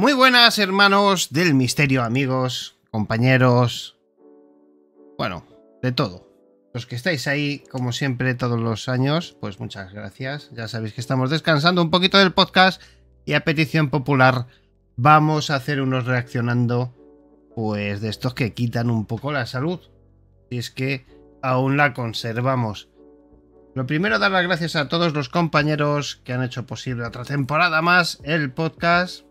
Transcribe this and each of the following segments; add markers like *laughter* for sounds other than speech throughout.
Muy buenas hermanos del misterio, amigos, compañeros, bueno, de todo. Los que estáis ahí, como siempre, todos los años, pues muchas gracias. Ya sabéis que estamos descansando un poquito del podcast y a petición popular vamos a hacer unos reaccionando, pues de estos que quitan un poco la salud. Y es que aún la conservamos. Lo primero, dar las gracias a todos los compañeros que han hecho posible otra temporada más el podcast.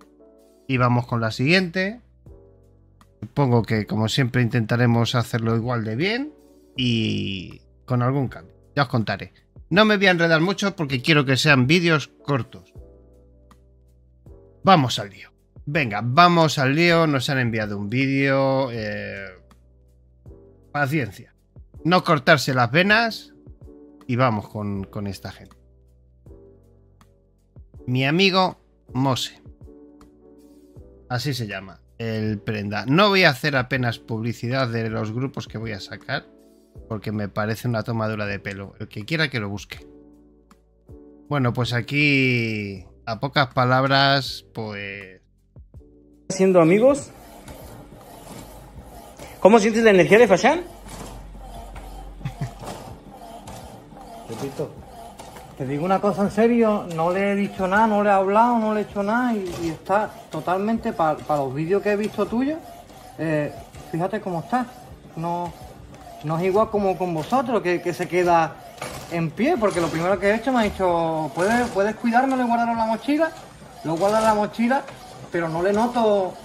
Y vamos con la siguiente. Supongo que, como siempre, intentaremos hacerlo igual de bien y con algún cambio. Ya os contaré. No me voy a enredar mucho porque quiero que sean vídeos cortos. Vamos al lío. Venga, vamos al lío. Nos han enviado un vídeo. Eh, Paciencia. No cortarse las venas. Y vamos con, con esta gente. Mi amigo Mose. Así se llama. El prenda. No voy a hacer apenas publicidad de los grupos que voy a sacar. Porque me parece una tomadura de pelo. El que quiera que lo busque. Bueno, pues aquí. A pocas palabras, pues. Siendo amigos. ¿Cómo sientes la energía de Fashan? Repito, te digo una cosa en serio, no le he dicho nada, no le he hablado, no le he hecho nada y, está totalmente para los vídeos que he visto tuyos. eh, fíjate cómo está. No, no es igual como con vosotros, que, que se queda en pie, porque lo primero que he hecho me ha dicho, ¿puedes, puedes cuidármelo y guardarlo la mochila? Lo guarda en la mochila, pero no le noto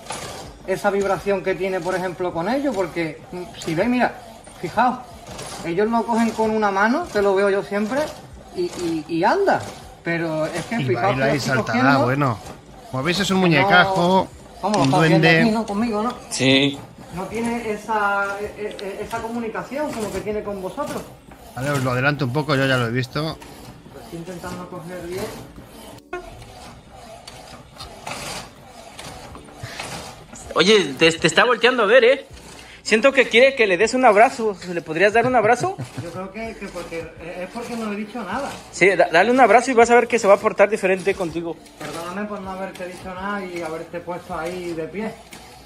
esa vibración que tiene, por ejemplo, con ellos, porque mm, si veis, mira, fijaos, ellos lo cogen con una mano, que lo veo yo siempre, y, y- y anda. Pero es que Y fijaos baila que y saltará, bueno. Como veis es un no- muñecajo, Vamos, lo un haciendo aquí, duende. ¿no? Conmigo, ¿no? Sí. No tiene esa, e- e- esa comunicación como que tiene con vosotros. Vale, os lo adelanto un poco, yo ya lo he visto. Lo estoy intentando coger bien. Oye, te, te está volteando a ver, ¿eh? Siento que quiere que le des un abrazo. ¿Le podrías dar un abrazo? Yo creo que, que porque, es porque no le he dicho nada. Sí, da- dale un abrazo y vas a ver que se va a portar diferente contigo. Perdóname por no haberte dicho nada y haberte puesto ahí de pie.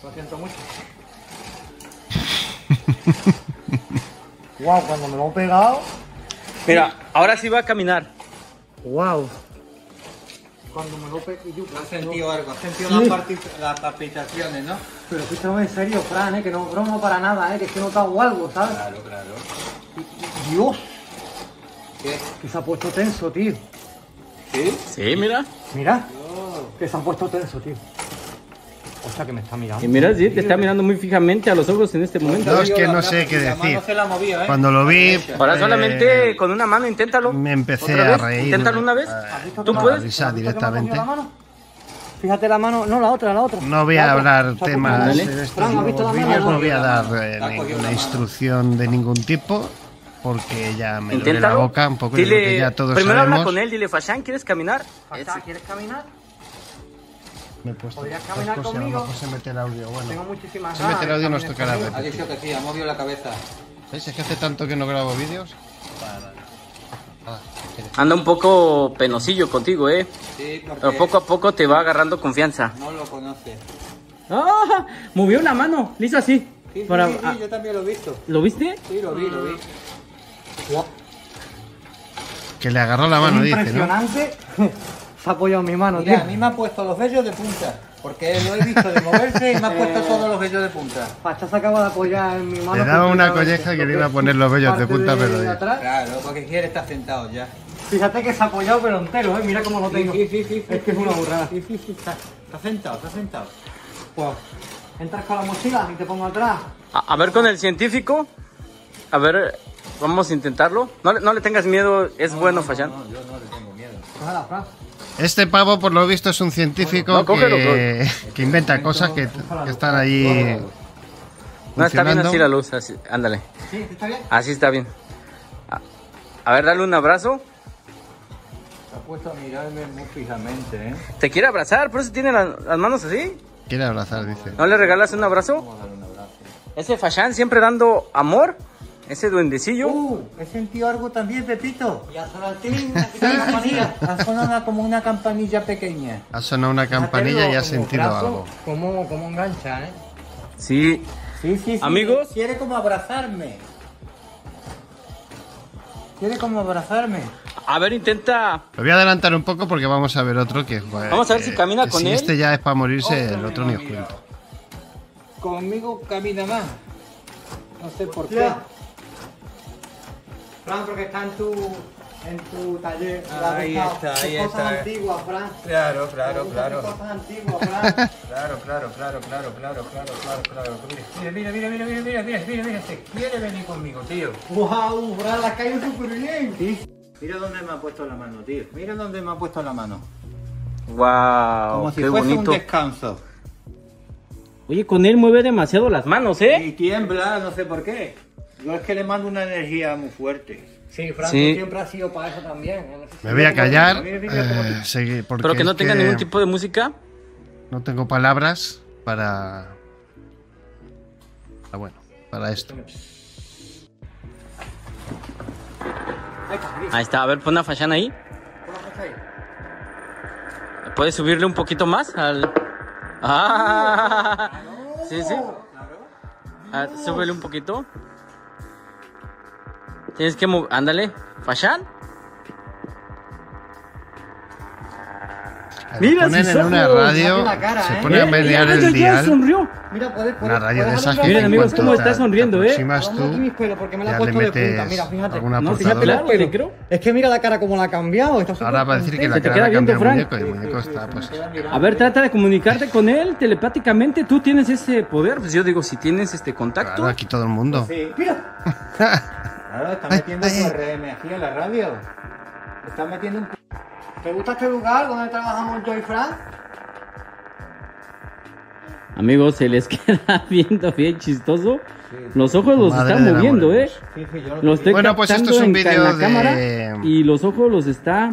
Lo siento mucho. *laughs* wow, cuando me lo he pegado. Mira, ahora sí va a caminar. Wow. Cuando me lo he pegado. ¿Has sentido algo? ¿Has sentido Sí. las, las palpitaciones, no? Pero escúchame en serio, Fran, ¿eh? que no bromo para nada, ¿eh? que es que he notado algo, ¿sabes? Claro, claro. Dios, ¿Qué? que se ha puesto tenso, tío. ¿Sí? Sí, mira. Mira, que se ha puesto tenso, tío. O sea, que me está mirando. Y mira, sí, te está mirando muy fijamente a los ojos en este momento. No, es que no sé qué decir. ¿eh? Cuando lo vi, Ahora eh, solamente con una mano, inténtalo. me empecé ¿Otra a reír. Inténtalo una vez. ¿Has visto ¿Tú puedes? Risa ¿has visto que me ha cogido directamente. Fíjate la mano, no la otra, la otra. No voy a hablar temas de estos vídeos, no voy a dar eh, ninguna instrucción de ningún tipo, porque ya me duele la boca un poco, que ya todos primero habla sabemos. con él, dile, Fashan, ¿quieres caminar? ¿Quieres caminar? Me he puesto ¿Podrías caminar cosas, a lo conmigo? mejor se mete el audio, Tengo bueno. muchísimas Se mete el audio nos tocará contigo. Ha dicho que sí, ha movido la cabeza. ¿Veis? Es que hace tanto que no grabo vídeos. Anda un poco penosillo contigo, ¿eh? Sí, porque Pero poco a poco te va agarrando confianza. no lo conoce. ¡Ah! Movió una mano, hizo así. Sí, sí, Para- sí, sí, ah, yo también lo he visto. ¿Lo viste? Sí, lo vi, lo vi. Que le agarró la mano, dice, ¿no? impresionante. Se ha apoyado en mi mano, Mira, tío. a mí me ha puesto los vellos de punta. Porque lo he visto de moverse y me ha puesto *laughs* todos los vellos de punta. Pacha se acaba de apoyar en mi mano. Le daba una colleja que le iba a poner los vellos de punta, pero ya. atrás. Claro, porque quiere estar sentado ya. Fíjate que se ha apoyado pero entero, ¿eh? Mira cómo lo tengo. Sí, sí, sí, sí, es que es una burrada. Sí, sí, sí, está, está sentado, está sentado. Pues, entras con la mochila y te pongo atrás. A, a ver con el científico. A ver, vamos a intentarlo. No, le- no le tengas miedo, es bueno, Fashan. No, yo no le tengo miedo. Cógela, Fran. Este pavo, por lo visto, es un científico No, cógelo, que, que inventa cosas que, que están ahí No, está bien funcionando. así la luz, así, ándale. ¿Sí? ¿Está bien? Así está bien. A, a ver, dale un abrazo. Se ha puesto a mirarme muy fijamente, ¿eh? ¿Te quiere abrazar? ¿Por eso tiene la- las manos así? Quiere abrazar, dice. ¿No le regalas un abrazo? Vamos a darle un abrazo. Ese Fashan siempre dando amor ese duendecillo. Uh, he sentido algo también, Pepito. Y a Sonatín, Una campanilla. Ha sonado como una campanilla pequeña. Ha sonado una campanilla y ha sentido algo. Como, como engancha, ¿eh? Sí. Sí, sí, sí. Amigos. Quiere como abrazarme. Quiere como abrazarme. A ver, intenta. Lo voy a adelantar un poco porque vamos a ver otro que. Vamos a ver si camina que con si él. este ya es para morirse, el Otro, ni os cuento. Conmigo camina más. No sé por qué. Fran, porque está en tu, en tu taller. Ahí está, ahí cosas está. antiguas, Fran. Claro, claro, claro. cosas antiguas, Fran. Claro, claro, claro, claro, claro, claro, claro, claro. Mira, mira, mira, mira, mira, mira, mira, mira, mira, se quiere venir conmigo, tío. ¡Wow! Fran, la has caído súper bien. Sí. Mira dónde me ha puesto la mano, tío. Mira dónde me ha puesto la mano. Wow, Como si qué fuese bonito. un descanso. Oye, con él mueve demasiado las manos, ¿eh? Y tiembla, no sé por qué. Yo es que le mando una energía muy fuerte. Sí, Fran, Sí. tú siempre has sido para eso también. Me voy a callar. Eh, porque Pero que no tenga ningún tipo de música. No tengo palabras para. para, bueno, para esto. Ahí está, a ver, pon una fachana ahí. ¿Puedes subirle un poquito más al. ¡Ah! *laughs* Sí, sí. A ver, súbele un poquito. Tienes que mover. Ándale. ¿Fashan? Mira ponen sus en una radio, la cara, se ¿eh? pone a mediar el dial. sonrió. Mira, puedes, puedes, Una radio de esas que Miren, en amigos, cómo está sonriendo, ¿eh? aproximas Vamos aquí tú, mis pelos porque me la ya ha le puesto de punta. metes Mira, fíjate. No, fíjate, le creo. Es que mira la cara como la ha cambiado. Está Ahora va a decir que la cara queda la cambia el viendo, Frank. muñeco y el muñeco está pues. A ver, trata de comunicarte con él telepáticamente. Tú tienes ese poder. Pues yo digo, si tienes este contacto. Claro, aquí todo el mundo. Sí. Mira. *laughs* Claro, está metiendo ay. RM aquí en la radio. Está metiendo un... ¿Te gusta este lugar donde trabajamos yo y Fran? Amigos, se les *laughs* queda viendo bien chistoso. Los ojos los están moviendo, ¿eh? Sí, sí, yo lo Los estoy Bueno, pues esto es un vídeo de- cámara y los ojos los está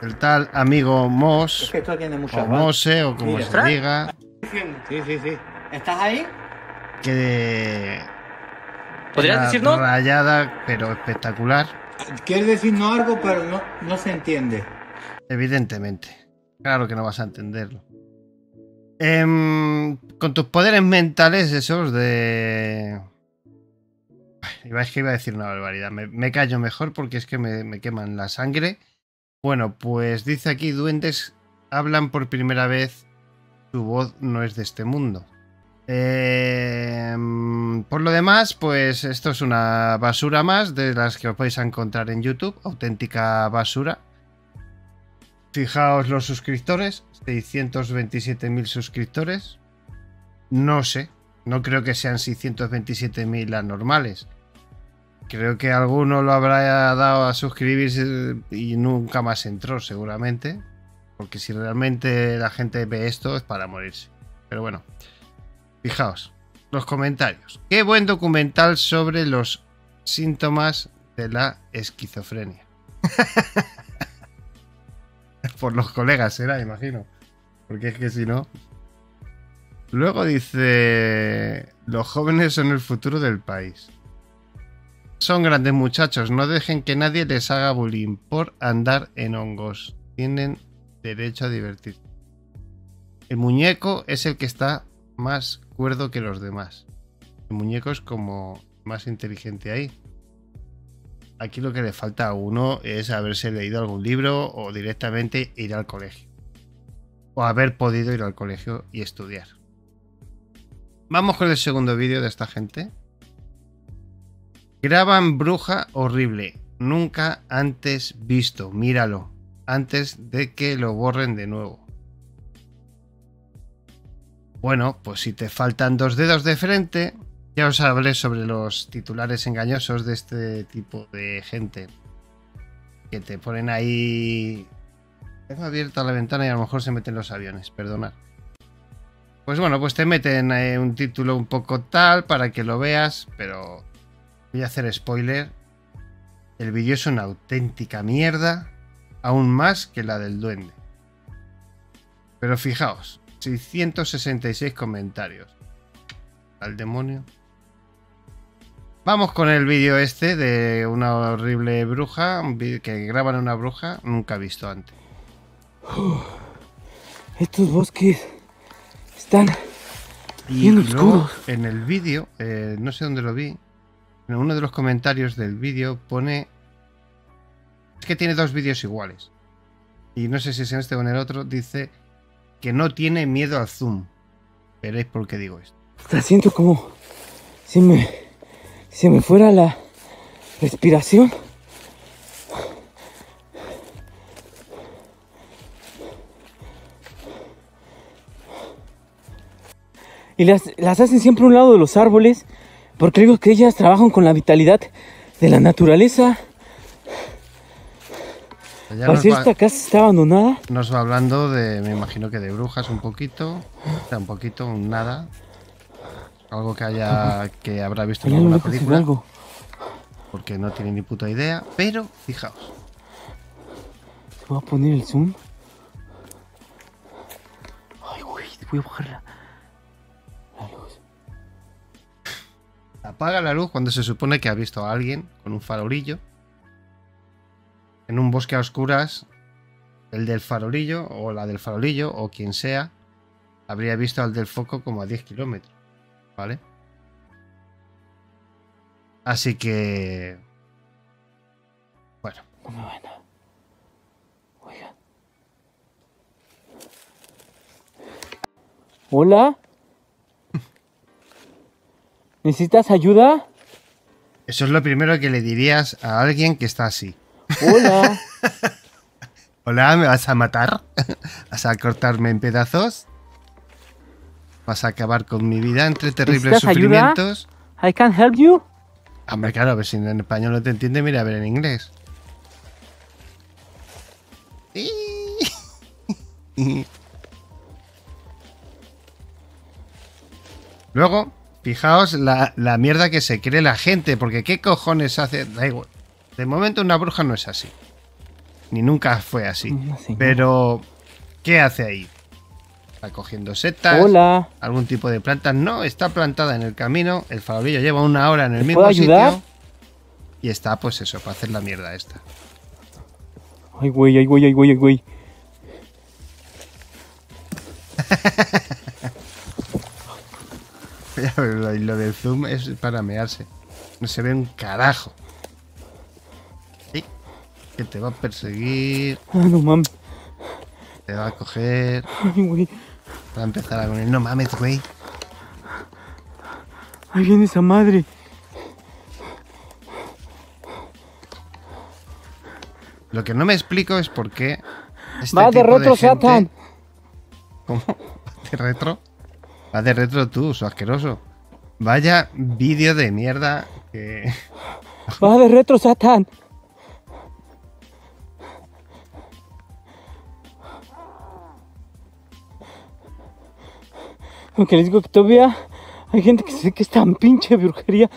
El tal amigo Es Moss, que esto tiene mucha o Mose, o como Mira. se Frank. diga, Sí, sí, sí. ¿Estás ahí? que. ¿Podrías era decirnos? Rayada, pero espectacular, Quiere decirnos algo, pero no, no se entiende. evidentemente. Claro que no vas a entenderlo. Em, con tus poderes mentales, esos de. Es que iba a decir una barbaridad. Me, me callo mejor porque es que me, me queman la sangre. Bueno, pues dice aquí: duendes hablan por primera vez. Su voz no es de este mundo. Em, por lo demás, pues esto es una basura más de las que os podéis encontrar en YouTube. Auténtica basura. Fijaos los suscriptores, 627.000 suscriptores. No sé, no creo que sean 627.000 anormales. Creo que alguno lo habrá dado a suscribirse y nunca más entró, seguramente. Porque si realmente la gente ve esto es para morirse. Pero bueno, fijaos, los comentarios. Qué buen documental sobre los síntomas de la esquizofrenia. *laughs* Por los colegas será, imagino. Porque es que si no. Luego dice. Los jóvenes son el futuro del país. Son grandes muchachos, no dejen que nadie les haga bullying por andar en hongos. Tienen derecho a divertirse. El muñeco es el que está más cuerdo que los demás. El muñeco es como más inteligente ahí. Aquí lo que le falta a uno es haberse leído algún libro o directamente ir al colegio. O haber podido ir al colegio y estudiar. Vamos con el segundo vídeo de esta gente. Graban bruja horrible. Nunca antes visto. Míralo. Antes de que lo borren de nuevo. Bueno, pues si te faltan dos dedos de frente, ya os hablé sobre los titulares engañosos de este tipo de gente. Que te ponen ahí... Tengo abierta la ventana y a lo mejor se meten los aviones, perdonad. Pues bueno, pues te meten eh, un título un poco tal para que lo veas, pero voy a hacer spoiler. El vídeo es una auténtica mierda, aún más que la del duende. Pero fijaos, 666 comentarios. Al demonio. Vamos con el vídeo este de una horrible bruja que graban una bruja nunca visto antes. *sighs* Estos bosques están Y Bien luego, oscuros. en el vídeo, eh, no sé dónde lo vi, en uno de los comentarios del vídeo pone... Es que tiene dos vídeos iguales. Y no sé si es en este o en el otro, dice que no tiene miedo al zoom. Veréis por qué digo esto. Hasta siento como si me, si me fuera la respiración. Y las, las hacen siempre a un lado de los árboles, porque digo que ellas trabajan con la vitalidad de la naturaleza. Parece va, esta casa está abandonada. nos va hablando de, me imagino que de brujas un poquito. Un poquito, un nada. Algo que haya que habrá visto en alguna película. algo. Porque no tiene ni puta idea. Pero, fijaos. Voy a poner el zoom. Ay, güey, voy a bajar la, la luz. Apaga la luz cuando se supone que ha visto a alguien con un farolillo. En un bosque a oscuras, el del farolillo o la del farolillo o quien sea, habría visto al del foco como a 10 kilómetros. ¿Vale? Así que... Bueno. Hola. ¿Necesitas ayuda? eso es lo primero que le dirías a alguien que está así. Hola. *laughs* Hola, ¿me vas a matar? *laughs* ¿Vas a cortarme en pedazos? ¿Vas a acabar con mi vida entre terribles sufrimientos? I can help you. Hombre, claro, a ver si en español no te entiende, mira a ver en inglés. *laughs* Luego, fijaos la, la mierda que se cree la gente, porque ¿qué cojones hace? Da igual. De momento una bruja no es así. Ni nunca fue así. Pero, ¿qué hace ahí? Está cogiendo setas, Hola. algún tipo de planta. No, está plantada en el camino. El farolillo lleva una hora en el ¿Te mismo puedo ayudar? sitio. Y está, pues eso, para hacer la mierda esta. Ay, güey, ay, güey, ay, güey, ay, güey. *laughs* Lo, lo del zoom es para mearse. No se ve un carajo. Que te va a perseguir, Ah, no mames. te va a coger, Ay, güey. va a empezar a con el no mames, güey. Ahí viene esa madre. Lo que no me explico es por qué. Este Va de retro, gente- Satan. ¿Cómo? ¿De retro? Va de retro tú, su asqueroso. Vaya vídeo de mierda que. Va de retro, Satan. Aunque les digo que todavía hay gente que sé que es tan pinche brujería.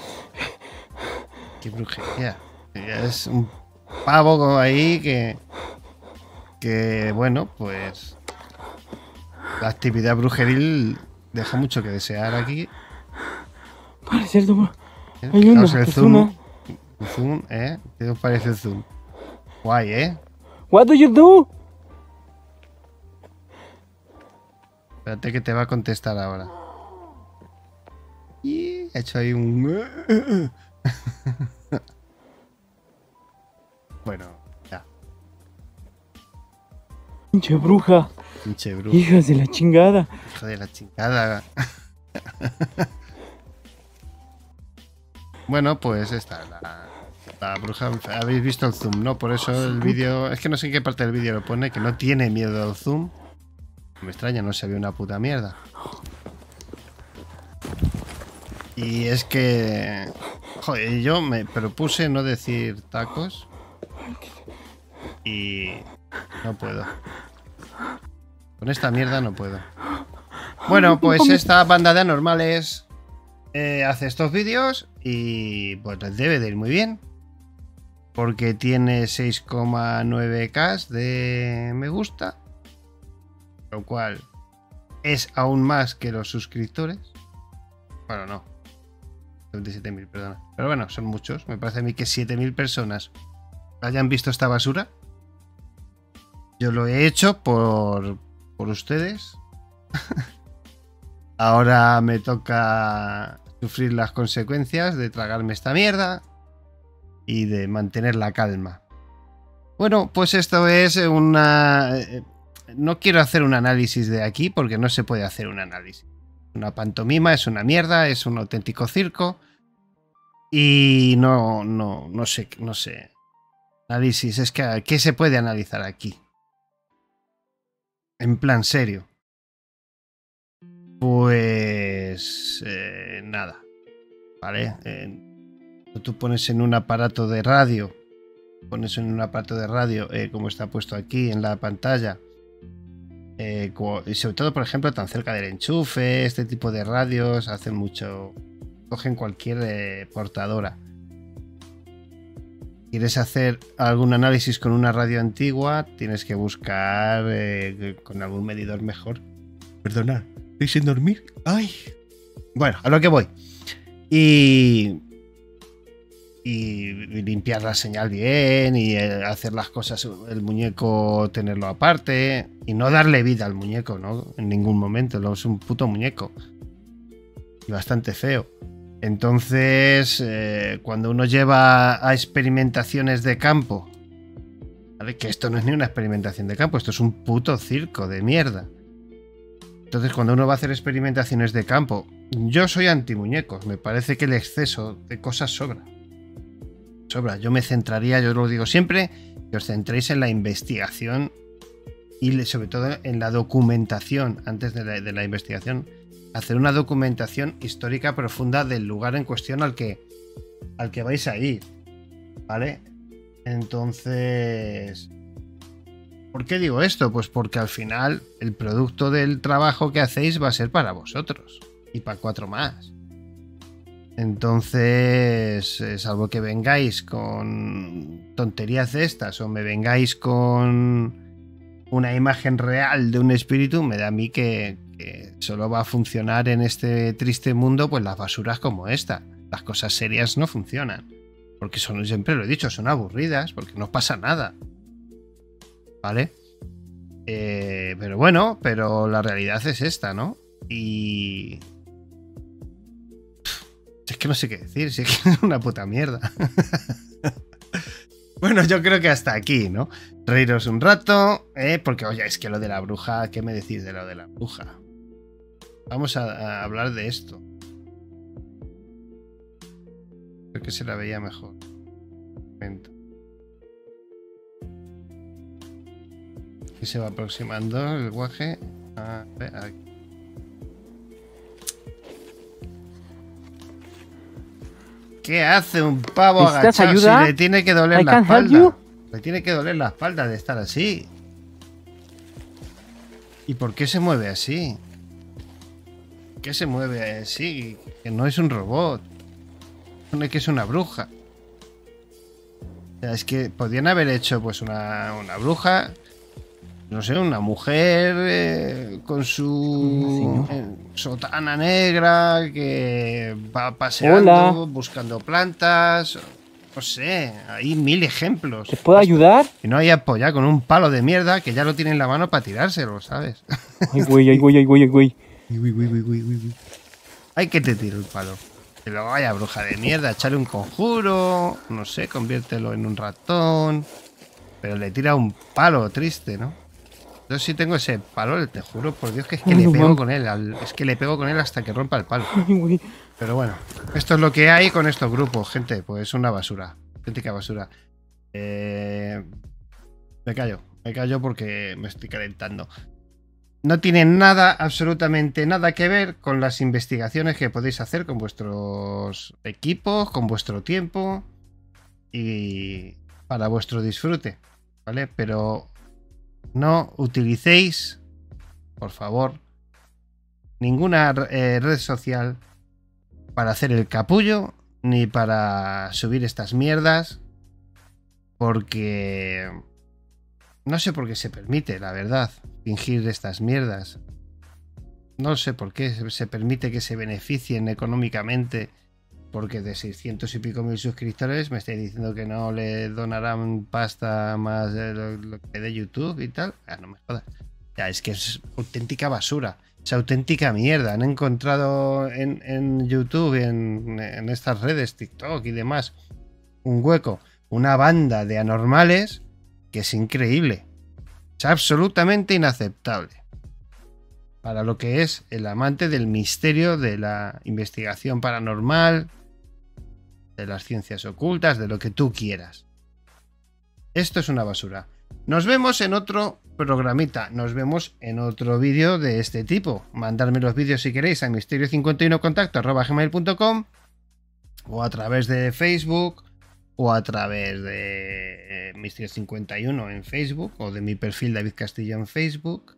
Qué brujería. Es un pavo ahí que. Que bueno, pues. La actividad brujeril deja mucho que desear aquí. Parece el ¿eh? Hay una el zoom. Zoom, ¿eh? ¿Qué os parece el zoom? Guay, ¿eh? What do you do? Espérate que te va a contestar ahora. Y ha hecho ahí un. *laughs* bueno, ya. Pinche bruja. Pinche brujo. Hijas de la chingada. Hijo de la chingada. *laughs* bueno, pues esta, la, la bruja. Habéis visto el zoom, ¿no? Por eso el vídeo. Es que no sé en qué parte del vídeo lo pone, que no tiene miedo al zoom. Me extraña, no se ve una puta mierda. Y es que. Joder, yo me propuse no decir tacos. Y. No puedo. Con esta mierda no puedo. Bueno, pues esta banda de anormales eh, hace estos vídeos y pues les debe de ir muy bien. Porque tiene 6,9k de me gusta. Lo cual es aún más que los suscriptores. Bueno, no. 77.000, perdona. Pero bueno, son muchos. Me parece a mí que 7.000 personas hayan visto esta basura. Yo lo he hecho por, por ustedes. *laughs* Ahora me toca sufrir las consecuencias de tragarme esta mierda y de mantener la calma. Bueno, pues esto es una... No quiero hacer un análisis de aquí porque no se puede hacer un análisis. Una pantomima es una mierda, es un auténtico circo. Y no, no, no sé, no sé. Análisis, es que ¿qué se puede analizar aquí? En plan serio. Pues eh, nada. ¿Vale? Tú pones en un aparato de radio, pones en un aparato de radio, eh, como está puesto aquí en la pantalla, eh, y sobre todo, por ejemplo, tan cerca del enchufe, este tipo de radios hacen mucho, cogen cualquier eh, portadora. ¿Quieres hacer algún análisis con una radio antigua? Tienes que buscar eh, con algún medidor mejor. Perdona, estoy sin dormir. ¡Ay! Bueno, a lo que voy. Y. Y limpiar la señal bien y eh, hacer las cosas, el muñeco tenerlo aparte y no darle vida al muñeco, ¿no? En ningún momento, es un puto muñeco. Y bastante feo. Entonces, eh, cuando uno lleva a experimentaciones de campo, ¿vale? que esto no es ni una experimentación de campo, esto es un puto circo de mierda. Entonces, cuando uno va a hacer experimentaciones de campo, yo soy anti muñecos, me parece que el exceso de cosas sobra. Sobra, yo me centraría, yo lo digo siempre, que os centréis en la investigación y sobre todo en la documentación antes de la, de la investigación hacer una documentación histórica profunda del lugar en cuestión al que, al que vais a ir. ¿Vale? Entonces... ¿Por qué digo esto? Pues porque al final el producto del trabajo que hacéis va a ser para vosotros y para cuatro más. Entonces, eh, salvo que vengáis con tonterías de estas o me vengáis con una imagen real de un espíritu, me da a mí que, solo va a funcionar en este triste mundo pues las basuras como esta. Las cosas serias no funcionan. Porque son, siempre lo he dicho, son aburridas, porque no pasa nada. ¿Vale? Eh, pero bueno, pero la realidad es esta, ¿no? Y... No sé qué decir, si es que *laughs* es una puta mierda. *laughs* bueno, yo creo que hasta aquí, ¿no? Reíros un rato, ¿eh? porque oye, es que lo de la bruja, ¿qué me decís de lo de la bruja? Vamos a, hablar de esto. Creo que se la veía mejor. Momento. Aquí se va aproximando el guaje. A ver, aquí. ¿Qué hace un pavo ¿Necesitas agachado ayuda? si le tiene que doler I la espalda? Le tiene que doler la espalda de estar así. ¿Y por qué se mueve así? ¿Por qué se mueve así? Que no es un robot. Pone que es una bruja. O sea, es que podían haber hecho pues una, una bruja, no sé, una mujer eh, con su Sí, ¿no? eh, sotana negra que va paseando, Hola. buscando plantas. No sé, hay mil ejemplos. ¿Te puedo ayudar? Y no hay apoyar con un palo de mierda que ya lo tiene en la mano para tirárselo, ¿sabes? Ay, güey, ay, güey, ay, güey, ay, güey. Hay que te tire el palo. Que luego vaya bruja de mierda, echarle un conjuro, no sé, conviértelo en un ratón. Pero le tira un palo triste, ¿no? Yo sí tengo ese palo, te juro por Dios que es que le pego con él. al- Es que le pego con él hasta que rompa el palo. Pero bueno, esto es lo que hay con estos grupos, gente. Pues una basura. Auténtica basura. Eh, me callo. Me callo porque me estoy calentando. No tiene nada, absolutamente nada que ver con las investigaciones que podéis hacer con vuestros equipos, con vuestro tiempo y para vuestro disfrute. ¿Vale? Pero no utilicéis, por favor, ninguna eh, red social para hacer el capullo ni para subir estas mierdas porque no sé por qué se permite, la verdad, fingir estas mierdas. No sé por qué se- permite que se beneficien económicamente porque de 600 y pico mil suscriptores me estáis diciendo que no le donarán pasta más de lo, que de YouTube y tal. Ah, no me jodas. Ya, es que es auténtica basura. Es auténtica mierda. Han encontrado en, en YouTube, en, en estas redes, TikTok y demás, un hueco, una banda de anormales que es increíble. Es absolutamente inaceptable. Para lo que es el amante del misterio de la investigación paranormal, de las ciencias ocultas, de lo que tú quieras. Esto es una basura. Nos vemos en otro programita. Nos vemos en otro vídeo de este tipo. Mandarme los vídeos si queréis a misterio51contacto.gmail.com o a través de Facebook o a través de eh, Misterio51 en Facebook o de mi perfil David Castillo en Facebook.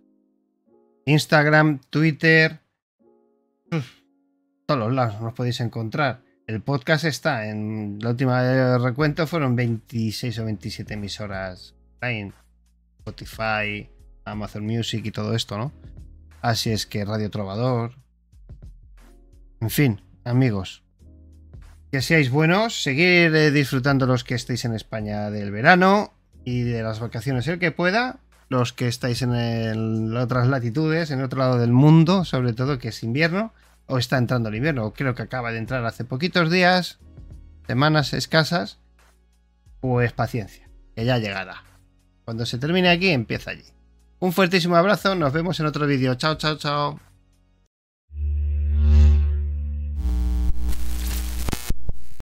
Instagram, Twitter. todos los lados nos podéis encontrar. El podcast está en la última recuento fueron 26 o 27 emisoras online, Spotify, Amazon Music y todo esto, ¿no? Así es que Radio Trovador. En fin, amigos, que seáis buenos, seguir eh, disfrutando los que estéis en España del verano y de las vacaciones el que pueda, los que estáis en otras latitudes, en otro lado del mundo, sobre todo que es invierno, o está entrando el invierno, o creo que acaba de entrar hace poquitos días, semanas escasas, pues paciencia, que ya llegará. Cuando se termine aquí, empieza allí. Un fuertísimo abrazo, nos vemos en otro vídeo. Chao, chao, chao.